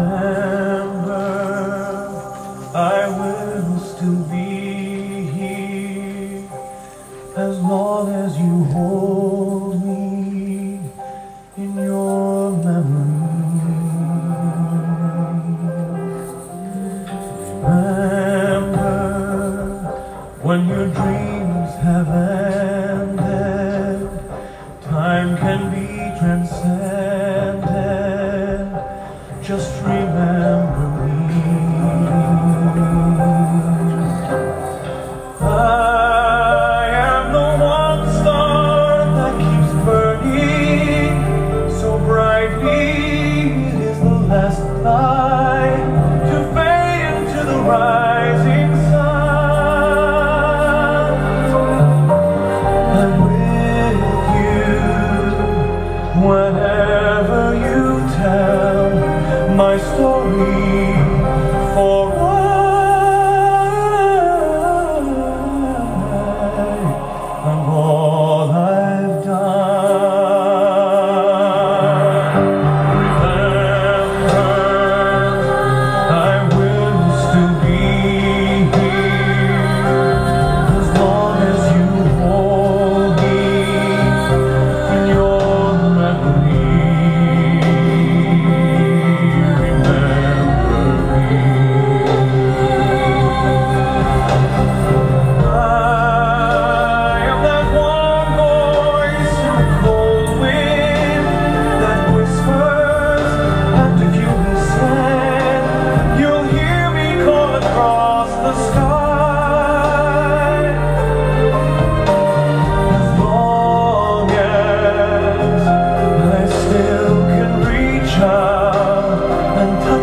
remember I will still be here as long as you hold me in your memory. Remember when your dreams have ended, time can be transcended just read.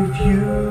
if you.